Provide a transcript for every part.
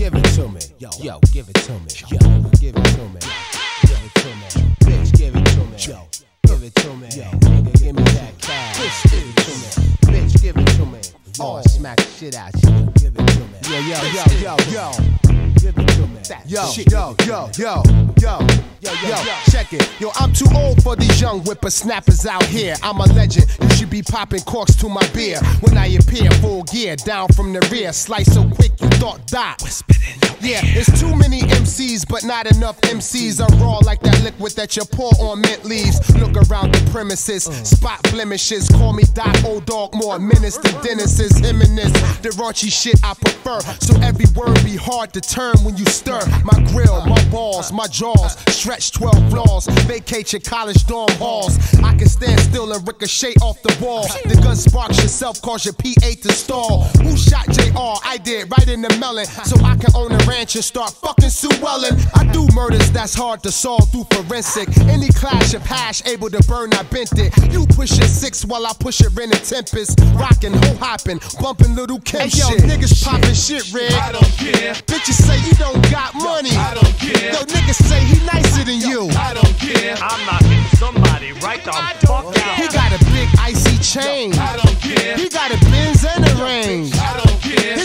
Give it to me. Yo, yo, give it to me. Yo, give it to me. Give it to me. Bitch, give it to me. Yo, give it to me. Yo, nigga, give me that cash. Bitch, give it to me. Bitch, give it to me. Oh, smack the shit out you. Give it to me. Yo, yo, yo, yo, yo. Give it to me. Yo, yo, yo, yo, yo, Yo, yo, yo, yo. check it. Yo, I'm too old for these young whippersnappers out here. I'm a legend. You should be popping corks to my beer when I appear full gear down from the rear. Slice so quick you thought that. Yeah, it's too many MCs, but not enough MCs. I'm raw like that liquid that you pour on mint leaves. Look around the premises, spot blemishes. Call me Doc Old Dog, more menace than Dennis is. The raunchy shit I prefer. So every word be hard to turn when you stir. My grill, my balls, my jaws, stretch 12 flaws. Vacate your college dorm halls. I can stand still and ricochet off the wall. The gun sparks yourself, cause your P8 to stall. Who shot JR? I did, right in the melon. So I can own a ranch and start fucking Sue Ellen. I do murders that's hard to solve through forensic. Any clash of hash able to burn, I bent it. You push your six while I push it in a tempest. Rockin', ho hoppin', bumpin' Lil' Kim Hey, yo, shit. Niggas poppin' shit, red. I don't care. Bitches say you don't got money. I don't care. Yo, niggas say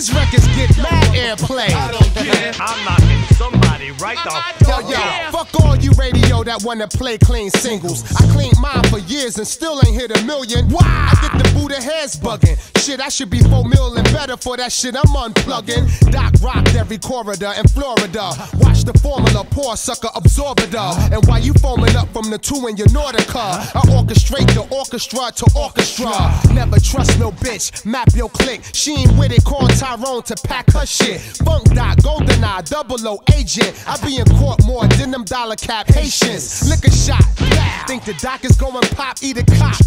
His records get mad airplay. I don't care. I'm knocking somebody right the Yo, fuck yo, out. fuck all you radio that wanna play clean singles. I cleaned mine for years and still ain't hit a million. Why? I get the Buddha heads bugging. Shit, I should be four million better for that shit I'm unplugging. Doc rocked every corridor in Florida. Watch the formula poor sucker, absorb it up. And while you foaming up from the two in your Nordica, I orchestrate the orchestra to orchestra. Never trust no bitch, map your click. She ain't with it, call Tyrone to pack her shit. Funk Doc, Golden Eye, Double O agent. I be in court more than them dollar cap patience. Lick a shot, think the doc is going pop, eat a cock.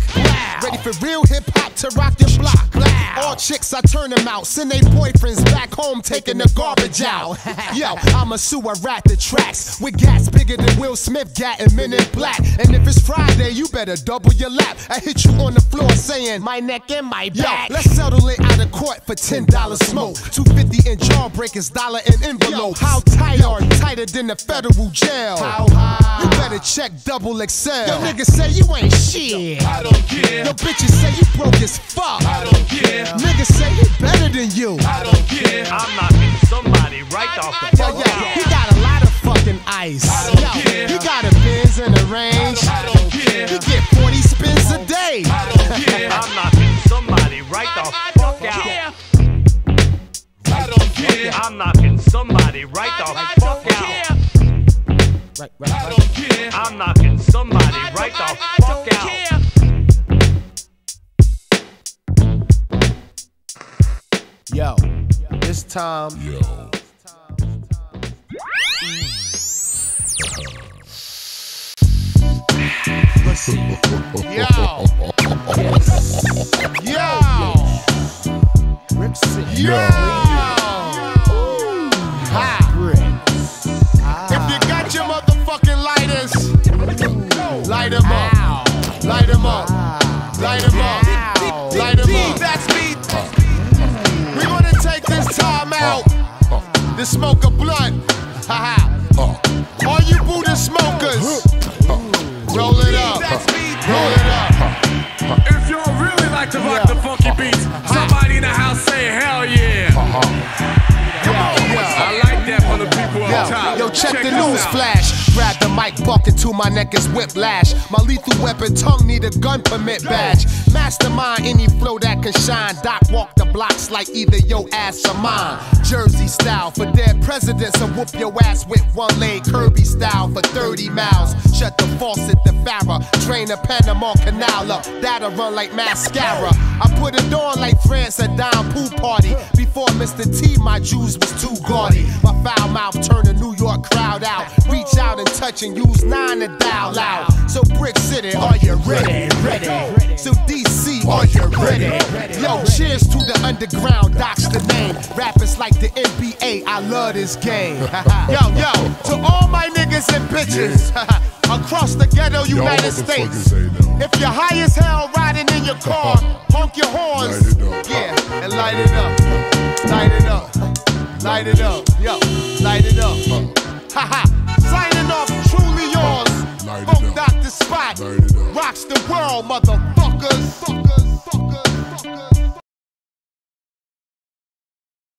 Ready for real hip hop to rock your block. All chicks, I turn them out. Send they boyfriends back home taking the garbage out. Yo, I'm a sewer rat the tracks with gas bigger than Will Smith gat and Men in Black. And if it's Friday, you better double your lap. I hit you on the floor saying, My neck and my Yo, back. let's settle it out of court for ten dollars smoke. Two fifty in jawbreakers, dollar in envelope. How tight are? Tighter than the federal jail. How high? You better check double XL. Yo, niggas say you ain't shit. I don't care. Yo, bitches say you broke as fuck. I don't care. Niggas say he better than you. I don't care. I'm knocking somebody right off the Yo, fuck yo, he got a lot of fucking ice. I don't Yo, care. he got a Benz and a range. I don't care. He get 40 spins a day. I don't care. I'm knocking somebody right off the fuck out. I don't care. I'm knocking somebody right off the fuck out. Right, right, I don't care. I'm knocking somebody right off the fuck out. Time. Yo. Yo. Yo. Rick City. Yo. Ha. If you got your motherfucking lighters, light them up. Light them up. Light them up. Light them up. That's me. We this time uh, out. Uh, uh. to smoke a blunt. Ha ha. All you Buddha smokers, roll it up. Roll it up. If y'all really like to rock the funky beats, somebody in the house say hell Yo, top. check, the news out. flash. Grab the mic, buck into my neck is whiplash. My lethal weapon tongue need a gun permit badge. Mastermind any flow that can shine. Doc walk the blocks like either yo ass or mine. Jersey style for dead presidents and whoop your ass with one leg. Kirby style for 30 miles. Shut the faucet, the Farrah. Drain the Panama Canal up. That'll run like mascara. I put it on like France at Don Pool Party. Before Mr. T, my Jews was too gaudy. My foul mouth turned a New York crowd out. Reach out and touch and use nine to dial out. So Brick City, are you ready? Ready. So DC, are you ready? Yo, cheers to the underground, Doc's the name. Rappers like the NBA, I love this game. yo, yo, to all my niggas and bitches across the ghetto United States. If you're high as hell riding in your car, honk your horns. Light it up. Yeah, and light it up. Light it up. Light it up, yo, signing off, truly yours. Funk. Dr. Spock rocks the world, motherfuckers.